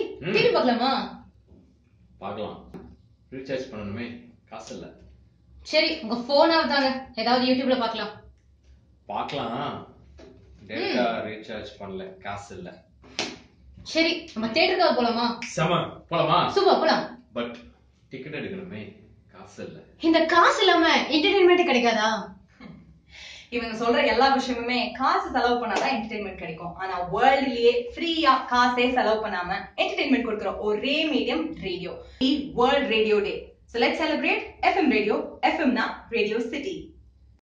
TV பார்க்கலாமா? பார்க்கலாம். Recharge பண்ணணுமே. காசு இல்ல. சரி உங்க போனாவது தாங்க. ஏதாவது யூடியூப்ல பார்க்கலாம். பார்க்கலாம். டேட்டா ரீசார்ஜ் பண்ணல. காசு இல்ல. சரி நம்ம தேட்டருக்காக போலாமா? செம. போலாமா? சூப்பர் போலாம். பட் டிக்கெட் எடுக்கணுமே. காசு இல்ல. இந்த காசு இல்லாம என்டர்டைன்மெண்ட் கிடைக்காதா? இவங்க சொல்ற எல்லா விஷயமுமே காசு செலவு பண்ணாதான் என்டர்டைன்மெண்ட் கிடைக்கும். ஆனா வேர்ல்ட்லயே ஃப்ரீயா காசே செலவு பண்ணாம என்டர்டைன்மெண்ட் கொடுக்குற ஒரே medium radio world radio day So let celebrate FM radio எஃப்எம்னா radio city